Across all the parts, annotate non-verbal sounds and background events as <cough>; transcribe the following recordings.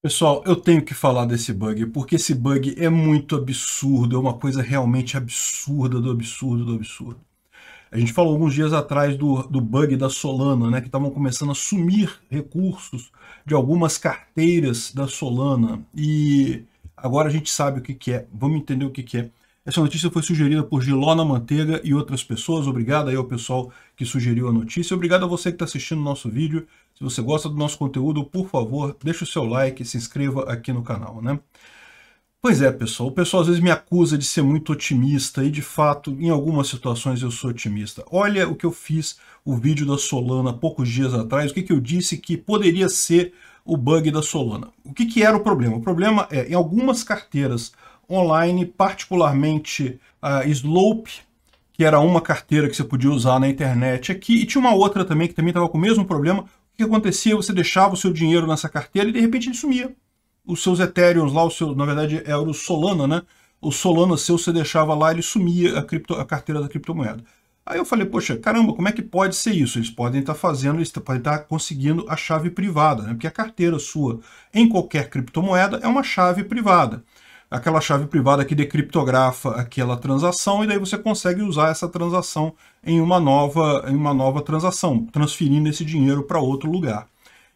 Pessoal, eu tenho que falar desse bug, porque esse bug é muito absurdo, é uma coisa realmente absurda do absurdo do absurdo. A gente falou alguns dias atrás do, do bug da Solana, né, que estavam começando a sumir recursos de algumas carteiras da Solana, e agora a gente sabe o que, que é, vamos entender o que, que é. Essa notícia foi sugerida por Gilona Manteiga e outras pessoas. Obrigado aí ao pessoal que sugeriu a notícia. Obrigado a você que está assistindo o nosso vídeo. Se você gosta do nosso conteúdo, por favor, deixe o seu like e se inscreva aqui no canal, né? Pois é, pessoal. O pessoal às vezes me acusa de ser muito otimista e, de fato, em algumas situações eu sou otimista. Olha o que eu fiz, o vídeo da Solana poucos dias atrás, o que, que eu disse que poderia ser o bug da Solana. O que, que era o problema? O problema é, em algumas carteiras online, particularmente a Slope, que era uma carteira que você podia usar na internet aqui, e tinha uma outra também que também estava com o mesmo problema. Que acontecia? Você deixava o seu dinheiro nessa carteira e de repente ele sumia. Os seus Ethereums lá, o seu, na verdade era o Solana, né? O Solana seu você deixava lá, ele sumia a, cripto, a carteira da criptomoeda. Aí eu falei, poxa, caramba, como é que pode ser isso? Eles podem estar fazendo, eles podem estar conseguindo a chave privada, né? Porque a carteira sua em qualquer criptomoeda é uma chave privada aquela chave privada que decriptografa aquela transação e daí você consegue usar essa transação em uma nova, em uma nova transação, transferindo esse dinheiro para outro lugar.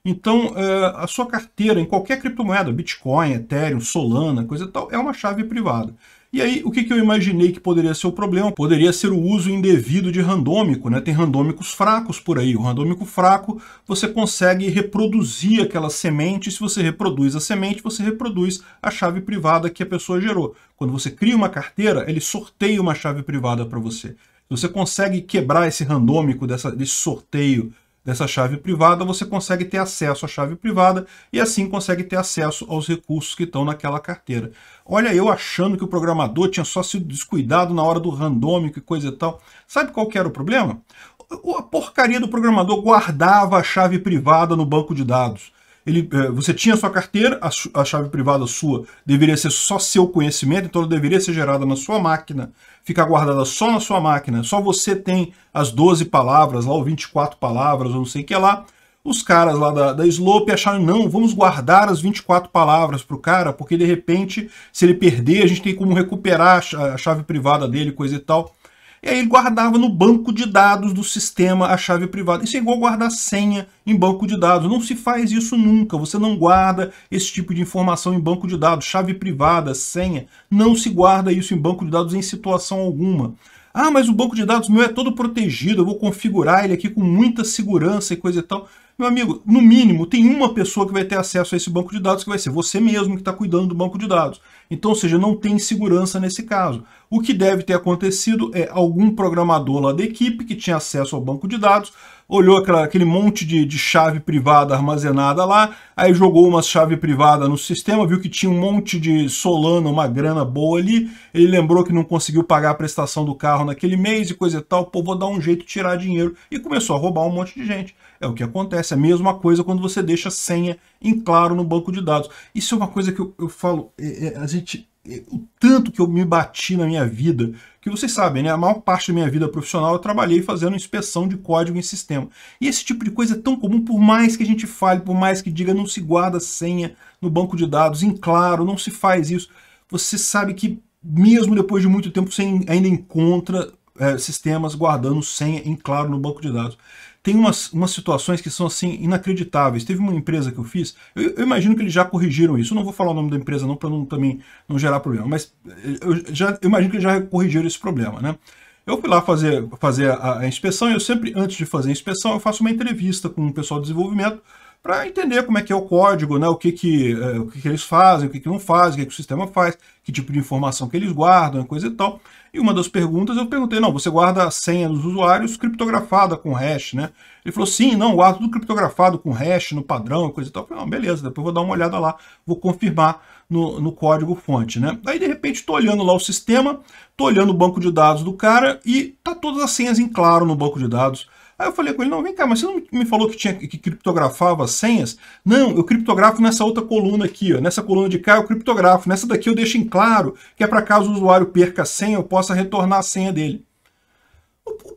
Então, é, a sua carteira em qualquer criptomoeda, Bitcoin, Ethereum, Solana, coisa e tal, é uma chave privada. E aí, o que, que eu imaginei que poderia ser o problema? Poderia ser o uso indevido de randômico, né? Tem randômicos fracos por aí. O randômico fraco, você consegue reproduzir aquela semente. Se você reproduz a semente, você reproduz a chave privada que a pessoa gerou. Quando você cria uma carteira, ele sorteia uma chave privada para você. Você consegue quebrar esse randômico dessa, desse sorteio dessa chave privada, você consegue ter acesso à chave privada e assim consegue ter acesso aos recursos que estão naquela carteira. Olha, eu achando que o programador tinha só sido descuidado na hora do randômico e coisa e tal. Sabe qual que era o problema? A porcaria do programador guardava a chave privada no banco de dados. Ele, eh, você tinha sua carteira, a, chave privada sua deveria ser só seu conhecimento, então ela deveria ser gerada na sua máquina, ficar guardada só na sua máquina, só você tem as 12 palavras, lá ou 24 palavras, ou não sei o que lá. Os caras lá da, da Slope acharam, não, vamos guardar as 24 palavras para o cara, porque de repente, se ele perder, a gente tem como recuperar a chave privada dele, coisa e tal. E aí ele guardava no banco de dados do sistema a chave privada. Isso é igual guardar senha em banco de dados. Não se faz isso nunca. Você não guarda esse tipo de informação em banco de dados. Chave privada, senha. Não se guarda isso em banco de dados em situação alguma. Ah, mas o banco de dados meu é todo protegido, eu vou configurar ele aqui com muita segurança e coisa e tal. Meu amigo, no mínimo, tem uma pessoa que vai ter acesso a esse banco de dados, que vai ser você mesmo que está cuidando do banco de dados. Então, ou seja, não tem segurança nesse caso. O que deve ter acontecido é algum programador lá da equipe que tinha acesso ao banco de dados, olhou aquela, aquele monte de, de, chave privada armazenada lá, aí jogou uma chave privada no sistema, viu que tinha um monte de Solana, uma grana boa ali, ele lembrou que não conseguiu pagar a prestação do carro naquele mês e coisa e tal, pô, vou dar um jeito de tirar dinheiro, e começou a roubar um monte de gente. É o que acontece, é a mesma coisa quando você deixa senha em claro no banco de dados. Isso é uma coisa que eu, eu falo, é, é, a gente o tanto que eu me bati na minha vida, que vocês sabem, né? A maior parte da minha vida profissional eu trabalhei fazendo inspeção de código em sistema. E esse tipo de coisa é tão comum, por mais que a gente fale, por mais que diga não se guarda senha no banco de dados, em claro, não se faz isso. Você sabe que mesmo depois de muito tempo você ainda encontra é, sistemas guardando senha em claro no banco de dados tem umas, umas situações que são assim inacreditáveis. Teve uma empresa que eu fiz, eu, eu imagino que eles já corrigiram isso. Eu não vou falar o nome da empresa não para não também não gerar problema, mas eh, eu já eu imagino que eles já corrigiram esse problema, né? Eu fui lá fazer, fazer a, a inspeção e eu sempre, antes de fazer a inspeção, eu faço uma entrevista com o pessoal de desenvolvimento para entender como é que é o código, né, o que, que, é, o que, que eles fazem, o que, que não fazem, o que, que o sistema faz, que tipo de informação que eles guardam, coisa e tal. E uma das perguntas eu perguntei, não, você guarda a senha dos usuários criptografada com hash, né? Ele falou, sim, não, guardo tudo criptografado com hash no padrão, coisa e tal. Eu falei, não, beleza, depois vou dar uma olhada lá, vou confirmar no, no código fonte, né? Aí, de repente, estou olhando lá o sistema, estou olhando o banco de dados do cara e tá todas as senhas em claro no banco de dados. Aí eu falei com ele, não, vem cá, mas você não me falou que tinha que criptografava as senhas? Não, eu criptografo nessa outra coluna aqui, ó. Nessa coluna de cá eu criptografo. Nessa daqui eu deixo em claro que é para caso o usuário perca a senha, eu possa retornar a senha dele.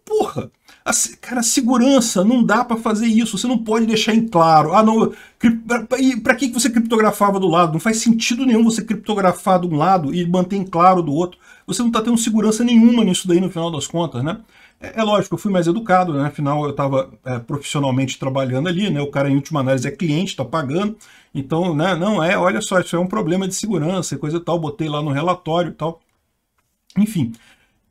Porra! Cara, segurança, não dá para fazer isso. Você não pode deixar em claro. Ah, não. Para que você criptografava do lado? Não faz sentido nenhum você criptografar de um lado e manter em claro do outro. Você não está tendo segurança nenhuma nisso daí no final das contas, né? É, é lógico, eu fui mais educado, né? Afinal, eu estava é, profissionalmente trabalhando ali, né? O cara, em última análise, é cliente, está pagando. Então, né? Não, é, olha só, isso é um problema de segurança e coisa e tal. Botei lá no relatório e tal. Enfim,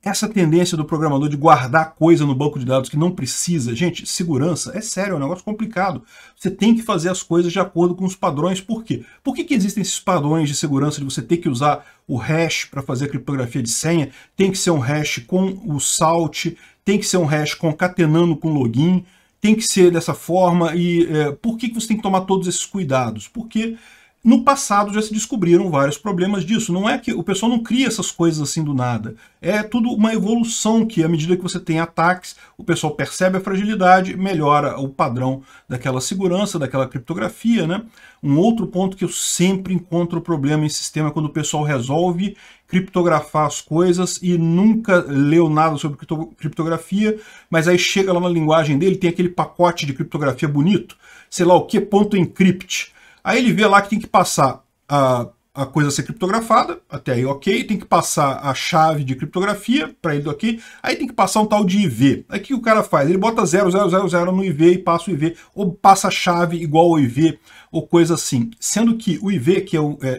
essa tendência do programador de guardar coisa no banco de dados que não precisa, gente, segurança é sério, é um negócio complicado. Você tem que fazer as coisas de acordo com os padrões. Por quê? Por que, que existem esses padrões de segurança de você ter que usar o hash para fazer a criptografia de senha? Tem que ser um hash com o salt, tem que ser um hash concatenando com login, tem que ser dessa forma. E é, por que, que você tem que tomar todos esses cuidados? Porque no passado já se descobriram vários problemas disso. Não é que o pessoal não cria essas coisas assim do nada. É tudo uma evolução que, à medida que você tem ataques, o pessoal percebe a fragilidade, melhora o padrão daquela segurança, daquela criptografia. Né? Um outro ponto que eu sempre encontro problema em sistema é quando o pessoal resolve criptografar as coisas e nunca leu nada sobre criptografia, mas aí chega lá na linguagem dele, tem aquele pacote de criptografia bonito, sei lá o que, ponto encrypt Aí ele vê lá que tem que passar a, a coisa a ser criptografada, até aí ok, tem que passar a chave de criptografia para ele ok, aí tem que passar um tal de IV. Aí o que o cara faz? Ele bota 0000 no IV e passa o IV, ou passa a chave igual ao IV, ou coisa assim. Sendo que o IV, que é o é,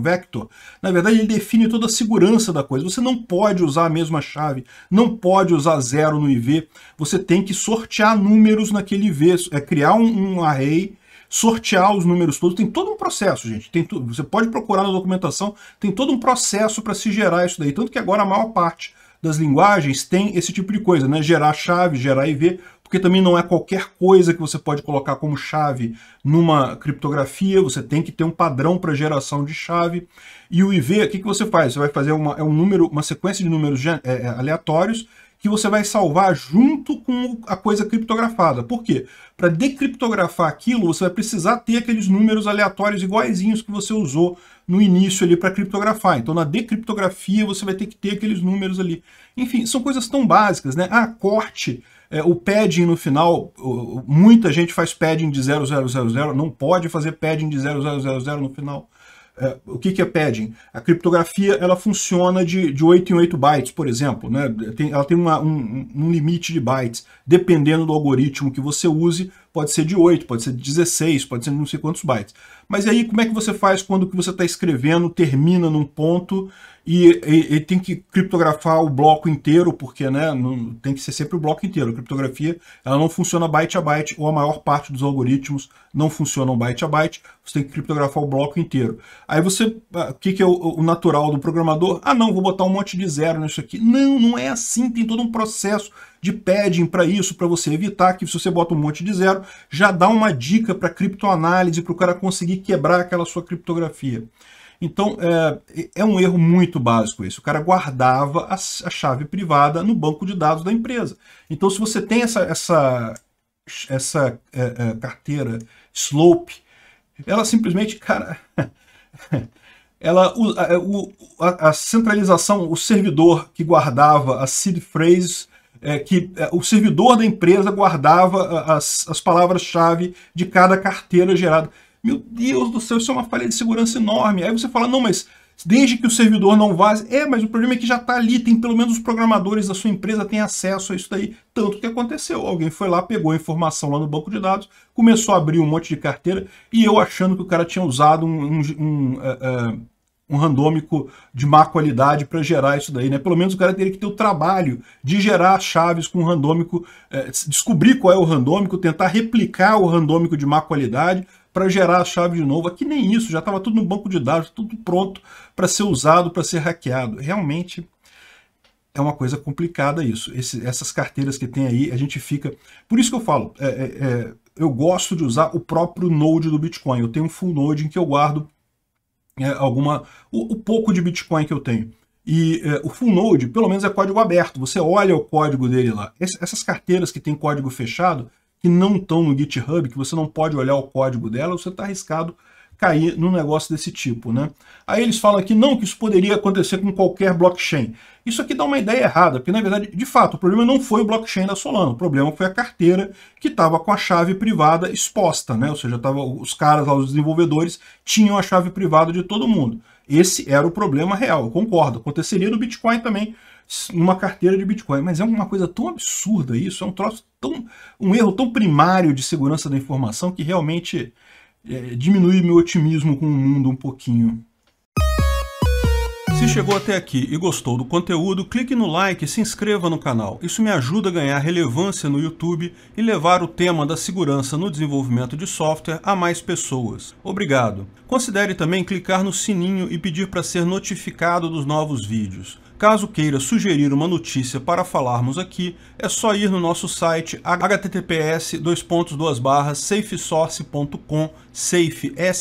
Vector, na verdade ele define toda a segurança da coisa. Você não pode usar a mesma chave, não pode usar zero no IV, você tem que sortear números naquele IV, é criar um, um array sortear os números todos, tem todo um processo, gente. Tem tudo, você pode procurar na documentação, tem todo um processo para se gerar isso daí. Tanto que agora a maior parte das linguagens tem esse tipo de coisa, né? Gerar chave, gerar IV, porque também não é qualquer coisa que você pode colocar como chave numa criptografia, você tem que ter um padrão para geração de chave. E o IV, o que, que você faz? Você vai fazer uma, é um número, uma sequência de números é, é, aleatórios que você vai salvar junto com a coisa criptografada. Por quê? Para decriptografar aquilo, você vai precisar ter aqueles números aleatórios iguaizinhos que você usou no início ali para criptografar. Então, na decriptografia, você vai ter que ter aqueles números ali. Enfim, são coisas tão básicas, né? Ah, corte, é, o padding no final, muita gente faz padding de 0000, não pode fazer padding de 0000 no final. É, o que, que é padding? A criptografia ela funciona de, de 8 em 8 bytes, por exemplo. Né? Tem, ela tem uma, um, um, limite de bytes. Dependendo do algoritmo que você use, pode ser de 8, pode ser de 16, pode ser de não sei quantos bytes. Mas aí como é que você faz quando o que você está escrevendo termina num ponto e, e, e, tem que criptografar o bloco inteiro, porque né, não, tem que ser sempre o bloco inteiro. A criptografia ela não funciona byte a byte, ou a maior parte dos algoritmos não funcionam byte a byte, você tem que criptografar o bloco inteiro. Aí você, ah, o que, que é o, o natural do programador? Ah não, vou botar um monte de zero nisso aqui. Não, não é assim, tem todo um processo de padding para isso, para você evitar que se você bota um monte de zero, já dá uma dica para criptoanálise, para o cara conseguir quebrar aquela sua criptografia. Então, é, é um erro muito básico esse. O cara guardava a, a chave privada no banco de dados da empresa. Então, se você tem essa, essa, essa é, é, carteira Slope, ela simplesmente, cara... <laughs> ela, a, a, a, centralização, o servidor que guardava a seed phrase, é, que é, o servidor da empresa guardava as, as palavras-chave de cada carteira gerada. Meu Deus do céu, isso é uma falha de segurança enorme. Aí você fala, não, mas desde que o servidor não vaze. É, mas o problema é que já está ali, tem pelo menos os programadores da sua empresa têm acesso a isso daí. Tanto que aconteceu. Alguém foi lá, pegou a informação lá no banco de dados, começou a abrir um monte de carteira, e eu achando que o cara tinha usado um, um, um, uh, uh, um randômico de má qualidade para gerar isso daí, né? Pelo menos o cara teria que ter o trabalho de gerar chaves com randômico, uh, descobrir qual é o randômico, tentar replicar o randômico de má qualidade, para gerar a chave de novo. Aqui nem isso, já estava tudo no banco de dados, tudo pronto para ser usado, para ser hackeado. Realmente é uma coisa complicada isso. Esse, essas carteiras que tem aí, a gente fica... Por isso que eu falo, é, é, é, eu gosto de usar o próprio Node do Bitcoin. Eu tenho um full Node em que eu guardo é, alguma o, o, pouco de Bitcoin que eu tenho. E é, o full Node, pelo menos, é código aberto. Você olha o código dele lá. Esse, essas carteiras que tem código fechado, que não estão no GitHub, que você não pode olhar o código dela, você está arriscado cair num negócio desse tipo, né? Aí eles falam que não, que isso poderia acontecer com qualquer blockchain. Isso aqui dá uma ideia errada, porque na verdade, de fato, o problema não foi o blockchain da Solana, o problema foi a carteira que estava com a chave privada exposta, né? Ou seja, tava, os caras lá, os desenvolvedores, tinham a chave privada de todo mundo. Esse era o problema real, eu concordo. Aconteceria no Bitcoin também, numa carteira de Bitcoin. Mas é uma coisa tão absurda isso, é um troço tão. um erro tão primário de segurança da informação que realmente é, diminui meu otimismo com o mundo um pouquinho. Se chegou até aqui e gostou do conteúdo, clique no like e se inscreva no canal. Isso me ajuda a ganhar relevância no YouTube e levar o tema da segurança no desenvolvimento de software a mais pessoas. Obrigado. Considere também clicar no sininho e pedir para ser notificado dos novos vídeos. Caso queira sugerir uma notícia para falarmos aqui, é só ir no nosso site https safesource.com, safesrc.com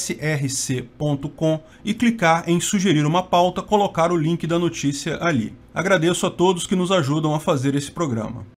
e clicar em sugerir uma pauta, colocar o link da notícia ali. Agradeço a todos que nos ajudam a fazer esse programa.